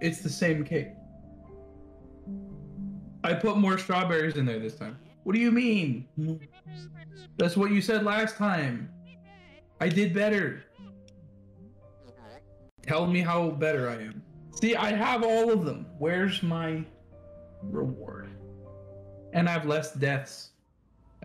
It's the same cake. I put more strawberries in there this time. What do you mean? That's what you said last time. I did better. Tell me how better I am. See, I have all of them. Where's my reward? And I have less deaths,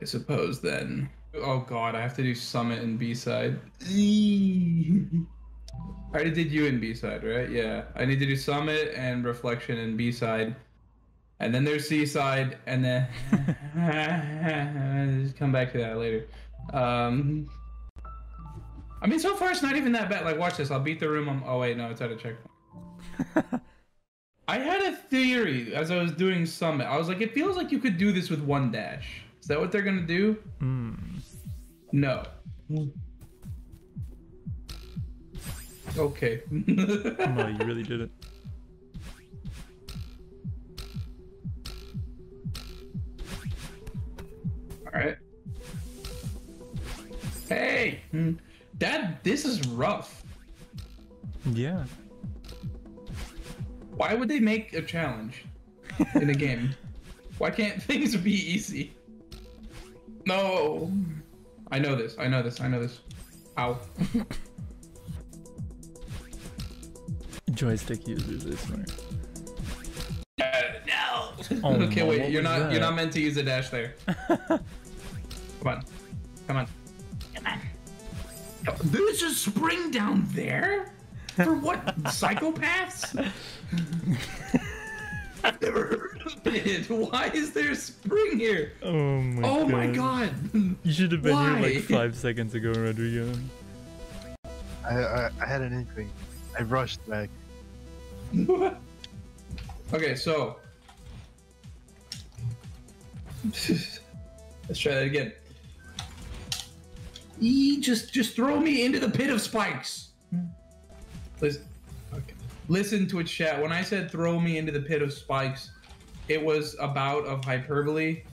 I suppose, then. Oh god, I have to do Summit and B-side. I already did you in B-side, right? Yeah. I need to do Summit and Reflection and B-side. And then there's C-side, and then... Just come back to that later. Um... I mean, so far it's not even that bad. Like, watch this. I'll beat the room. I'm... Oh, wait, no, it's at a checkpoint. I had a theory as I was doing Summit. I was like, it feels like you could do this with one dash. Is that what they're gonna do? Hmm. No. Okay. no, you really didn't. Alright. Hey! Hmm. Dad, this is rough. Yeah. Why would they make a challenge in a game? Why can't things be easy? No. I know this. I know this. I know this. Ow. Joystick users is smart. Uh, no. Oh, okay, no, wait. You're not. that? You're not meant to use a dash there. Come on. Come on. Come on. There's a spring down there. For what? Psychopaths? I've never heard of it. Why is there a spring here? Oh my Oh god. my god. You should have been here like five seconds ago, Rodrigo. I, I, I had an inkling. I rushed back. okay, so let's try that again. E, just just throw me into the pit of spikes. Listen, okay. Listen to it, chat. When I said throw me into the pit of spikes, it was a of hyperbole.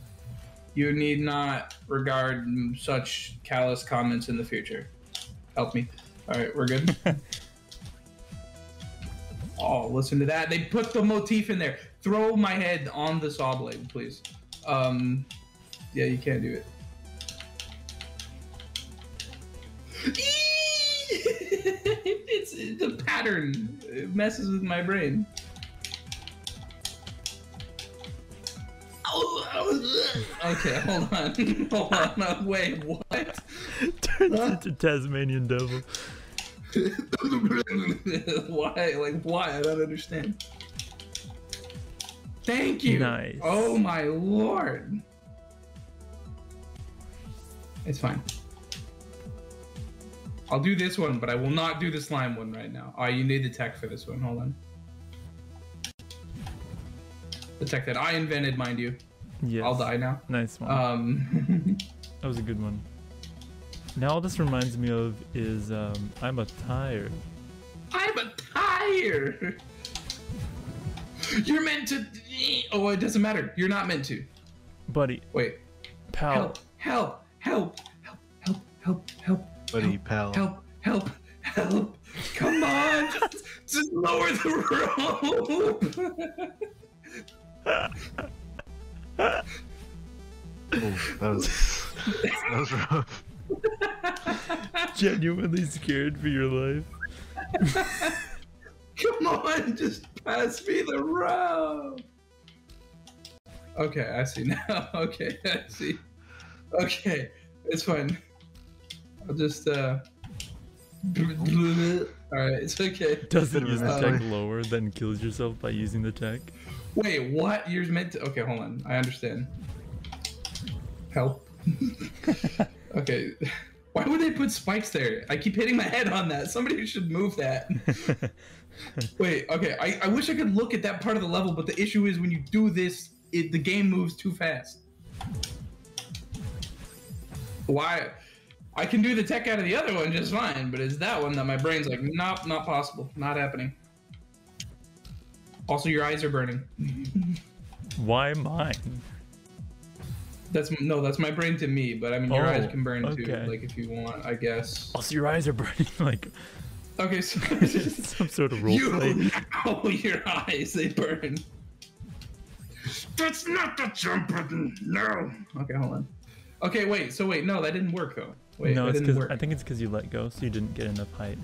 You need not regard such callous comments in the future. Help me. All right, we're good. Oh, listen to that. They put the motif in there. Throw my head on the saw blade, please. Um, yeah, you can't do it. it's the pattern. It messes with my brain. Oh, Okay, hold on. Hold on. Wait, what? Turns into Tasmanian devil. why? Like, why? I don't understand. Thank you. Nice. Oh my lord. It's fine. I'll do this one, but I will not do the slime one right now. Oh, you need the tech for this one. Hold on. The tech that I invented, mind you. Yes. I'll die now. Nice one. Um, that was a good one. Now all this reminds me of is um, I'm a tire. I'm a tire. You're meant to. Oh, it doesn't matter. You're not meant to. Buddy, Wait. pal. Help! Help! Help! Help! Help! Help! Buddy, help, pal. Help! Help! Help! Come on! Just, just lower the rope. Oh, that was that was rough. Genuinely scared for your life. Come on! Just pass me the rope. Okay, I see now. Okay, I see. Okay, it's fine. I'll just uh. All right, it's okay. Doesn't Bit of use the mess. tech lower, then kills yourself by using the tech. Wait, what? You're meant to. Okay, hold on. I understand. Help. okay. Why would they put spikes there? I keep hitting my head on that. Somebody should move that. Wait, okay. I, I wish I could look at that part of the level, but the issue is when you do this, it, the game moves too fast. Why? I can do the tech out of the other one just fine, but it's that one that my brain's like, nope, not possible. Not happening. Also, your eyes are burning. Why mine? That's no, that's my brain to me. But I mean, your Oh, eyes can burn too. Like if you want, I guess. Oh, also, your eyes are burning like Okay, so Some sort of role you play. now your eyes they burn. That's not the jump button. No. Okay, hold on. Okay, wait. So wait, no, that didn't work though. Wait, no, it's didn't because work. I think it's because you let go, so you didn't get enough height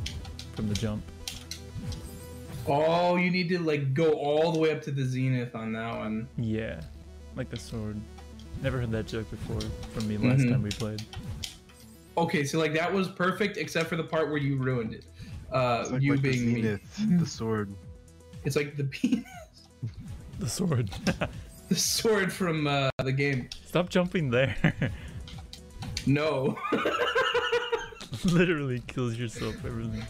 from the jump. Oh, you need to like go all the way up to the zenith on that one. Yeah, like the sword. Never heard that joke before from me last Mhm. time we played. Okay, so like that was perfect except for the part where you ruined it. Uh, It's like, you like the being me. zenith, the sword. It's like the penis, The sword. the sword from uh, the game. Stop jumping there. No. Literally kills yourself everything.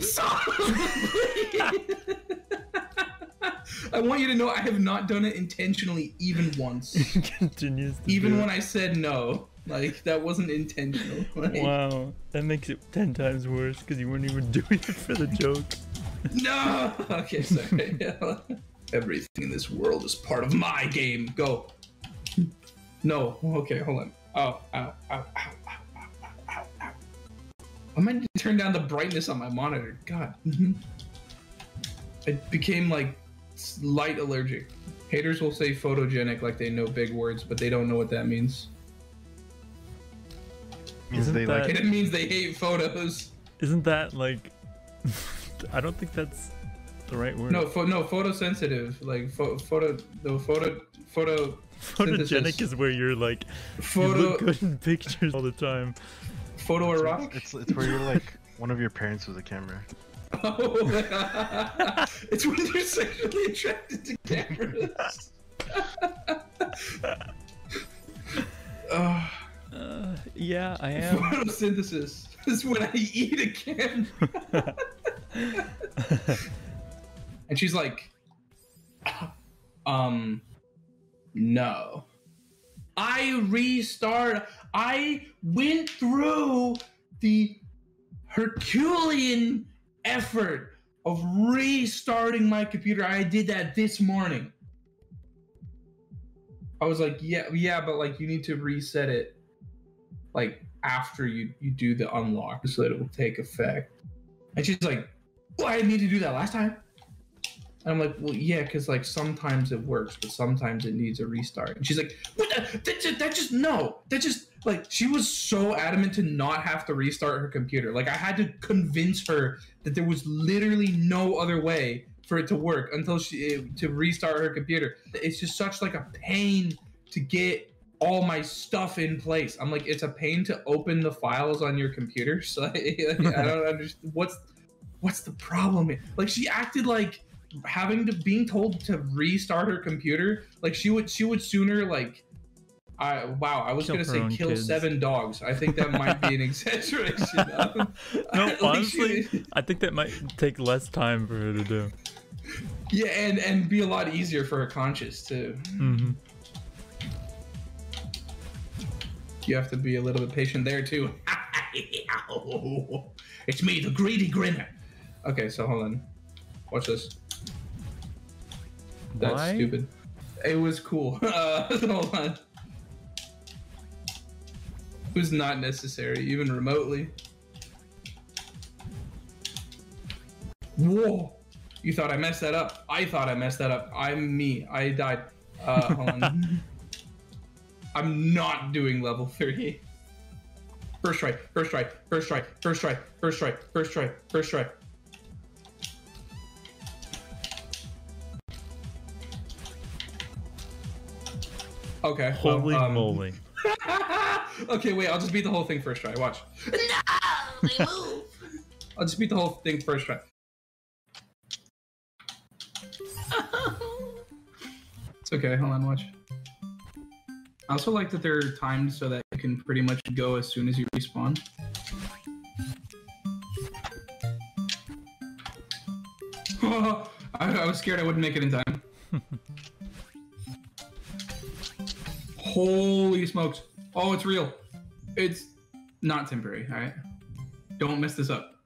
Stop! I want you to know I have not done it intentionally even once. continues Even when it. I said no. Like that wasn't intentional. Like, wow. That makes it ten times worse because you weren't even doing it for the joke. no Okay, sorry. Everything in this world is part of my game. Go. No. Okay, hold on. Oh, ow, ow, ow, ow, ow, ow, ow. I turn down the brightness on my monitor. God. Mm-hmm. I became like light allergic. Haters will say photogenic like they know big words, but they don't know what that means. Means Isn't they that- like It means they hate photos. Isn't that like? I don't think that's the right word. No, pho- no, photosensitive. Like pho- photo, the photo, photo, photogenic synthesis. is where you're like you look good in pictures all the time. photoerotic. it's it's where you're like one of your parents was a camera. Oh, it's when you're sexually attracted to cameras. Uh, yeah, I am. photosynthesis is when I eat a camera. And she's like, um, no. I restart. I went through the Herculean effort of restarting my computer. I did that this morning. I was like, yeah, yeah, but like you need to reset it like after you you do the unlock so that it will take effect. And she's like, well, I need to do that last time. And I'm like, well, yeah, because like sometimes it works, but sometimes it needs a restart. And she's like, what? The, that, just, that just no, that just like she was so adamant to not have to restart her computer. Like I had to convince her that there was literally no other way for it to work until she eh, to restart her computer. It's just such like a pain to get all my stuff in place. I'm like, it's a pain to open the files on your computer. So I, I don't understand what's what's the problem. Like she acted like having to being told to restart her computer. Like she would she would sooner like. I wow, I was Kill gonna say kill kids. seven dogs. I think that might be an exaggeration. No, like, honestly, she- I think that might take less time for her to do. yeah, and and be a lot easier for her conscience too. hmm You have to be a little bit patient there too. it's me, the greedy grinner. Okay, so hold on. Watch this. That's Why? stupid. It was cool. Uh, hold on. It was not necessary, even remotely. Whoa! You thought I messed that up. I thought I messed that up. I'm me. I died. Uh, hold on. I'm not doing level 30. First try, first try, first try, first try, first try, first try, first try. Okay. well, Holy um, moly! okay, wait. I'll just beat the whole thing first try. Watch. No, they move. I'll just beat the whole thing first try. It's okay. Hold on. Watch. I also like that they're timed so that you can pretty much go as soon as you respawn. I, I was scared I wouldn't make it in time. Holy smokes. Oh, it's real. It's not temporary, alright? Don't mess this up.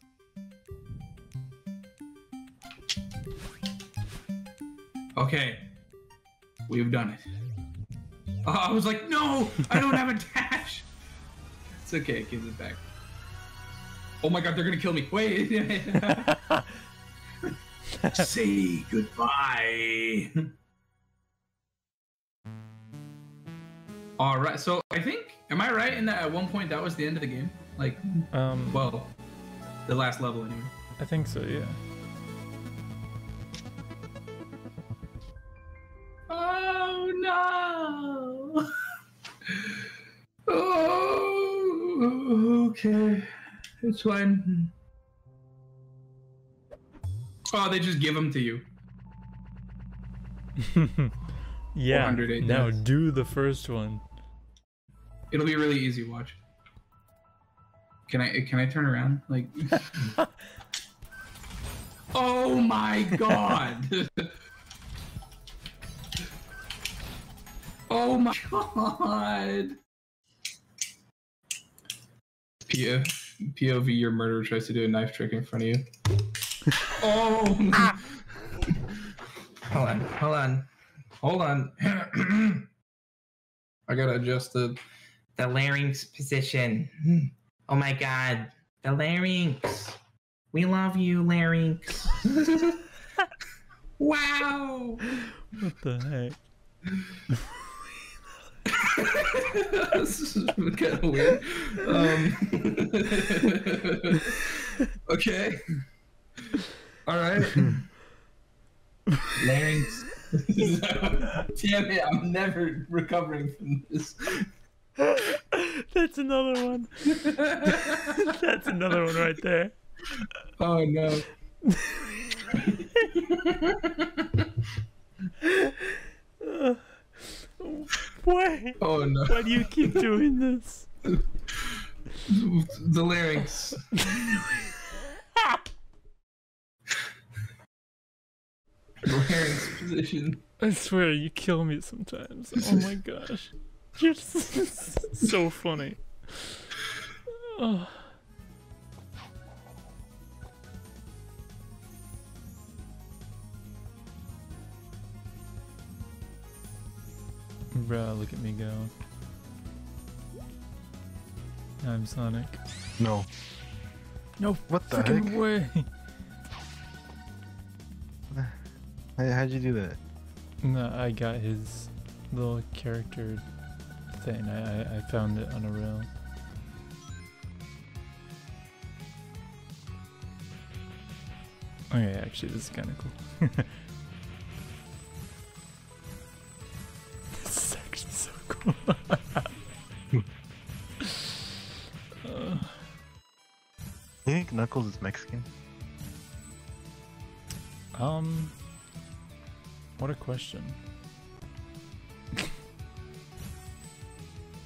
Okay. We've done it. Oh, I was like, no! I don't have a dash! It's okay, it gives it back. Oh my god, they're gonna kill me. Wait. Say goodbye. All right. So I think, am I right in that at one point that was the end of the game? Like, Um, well, the last level anyway. I think so. Yeah. Oh no. oh, okay. It's fine. Oh, they just give them to you. yeah. 408 Now deaths. do the first one. It'll be really easy. Watch. Can I? Can I turn around? Like. oh my god. oh my god. P- POV, your murderer tries to do a knife trick in front of you. oh. Ah. hold on. Hold on. Hold on. I gotta adjust the the larynx position. Oh my god, the larynx. We love you, larynx. wow. What the heck? this is kind of weird. Um, okay. All right. larynx. Damn it! I'm never recovering from this. That's another one. That's another one right there. Oh no. Why? Oh no. Why do you keep doing this? The larynx. The larynx position. I swear you kill me sometimes. Oh my gosh. You're just so funny. Oh. Bruh, look at me go. I'm Sonic. No. No What the fucking heck? way. Hey, how'd you do that? No, I got his little character thing. I, I, I found it on a rail. Okay, actually, this is kind of cool. this is actually so cool. Uh, You think Knuckles is Mexican? um, what a question.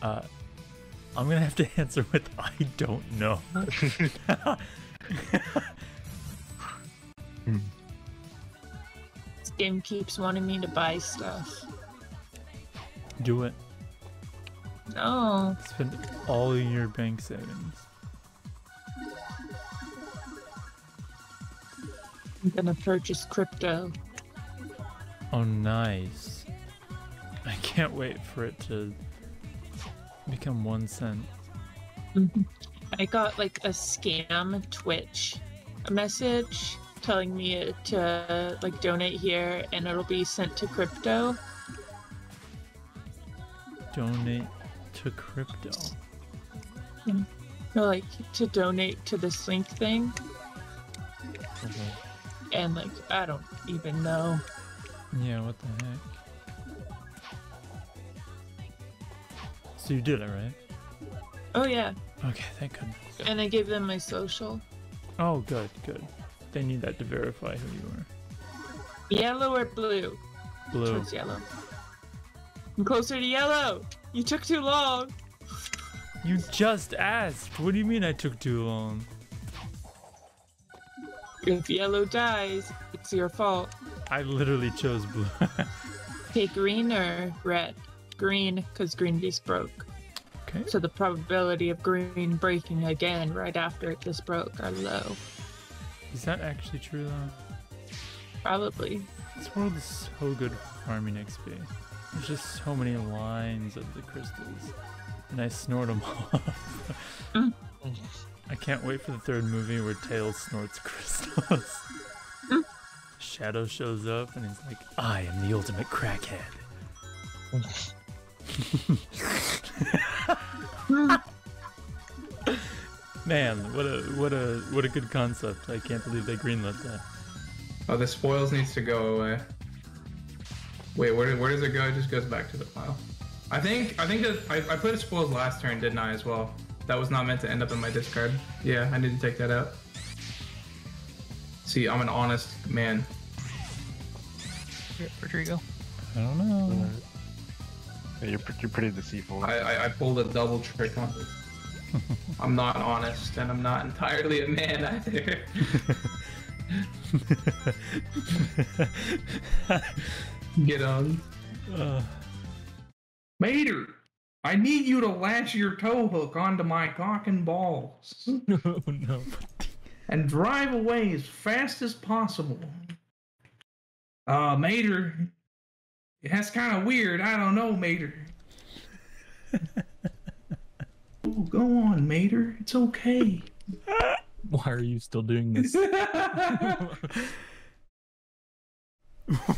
uh, I'm gonna have to answer with I don't know. This game keeps wanting me to buy stuff. Do it. No. Spend all your bank savings. I'm gonna purchase crypto. Oh, nice. I can't wait for it to become one cent. I got like a scam Twitch a message telling me to like donate here and it'll be sent to crypto. Donate to crypto. Or like to donate to this link thing. And like I don't even know. Yeah, what the heck? So you did it, right? Oh yeah. Okay, thank goodness. And I gave them my social. Oh, good, good. They need that to verify who you are. Yellow or blue? Blue. Towards yellow. I'm closer to yellow. You took too long. You just asked. What do you mean I took too long? If yellow dies, it's your fault. I literally chose blue. Okay, green or red? Green, because green beast broke. okay. So the probability of green breaking again right after it just broke are low. Is that actually true though? Probably. This world is so good for farming XP. There's just so many lines of the crystals, and I snort them off. Mm. I I can't wait for the third movie where Tails snorts crystals. Shadow shows up and he's like, I am the ultimate crackhead. Man, what a what a what a good concept. I can't believe they greenlit that. Oh, the spoils needs to go away. Wait, where, where does it go? It just goes back to the file. I think I think that I, I put a spoils last turn, didn't I, as well? That was not meant to end up in my discard. Yeah, I need to take that out. See, I'm an honest man. Where'd you go? I don't know. Yeah, you're, you're pretty deceitful. I, I, I pulled a double trick on it. I'm not honest, and I'm not entirely a man either. Get on. Uh, Mater, I need you to lash your tow hook onto my cock and balls no, no. and drive away as fast as possible. Uh, Mater, that's kind of weird. I don't know, Mater. oh, go on, Mater. It's okay. Why are you still doing this?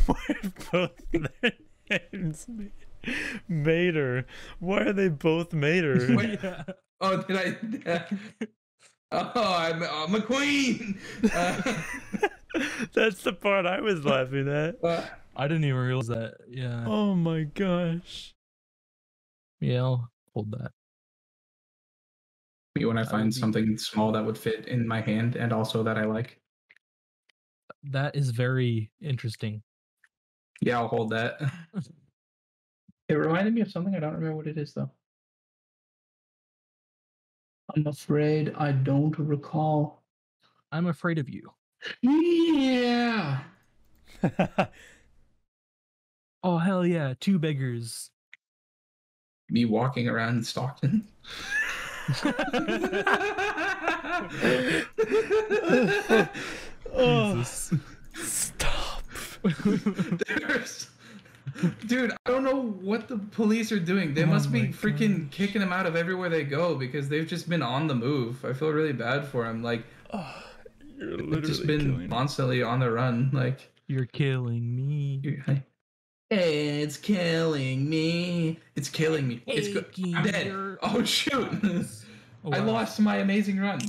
why are both their names Mater? Why are they both Mater? Wait. oh, did I? oh, I'm, I'm a queen. Uh, That's the part I was laughing at. I didn't even realize that. Yeah. Oh my gosh. Yeah, I'll hold that. me when I find would something small that would fit in my hand and also that I like. That is very interesting. Yeah, I'll hold that. It reminded me of something. I don't remember what it is though. I'm afraid I don't recall. I'm afraid of you. Yeah. Oh hell yeah, two beggars. Me walking around in Stockton. oh, Jesus. stop. There's- Dude, I don't know what the police are doing. They Oh must be freaking gosh. kicking them out of everywhere they go because they've just been on the move. I feel really bad for them. Like you're they've just been killing me. constantly on the run. Like You're killing me. you- it's killing me. It's killing me. It's go- I'm dead. Oh shoot! Oh, I lost my amazing run.